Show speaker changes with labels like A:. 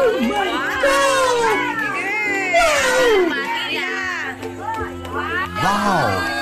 A: Oh wow!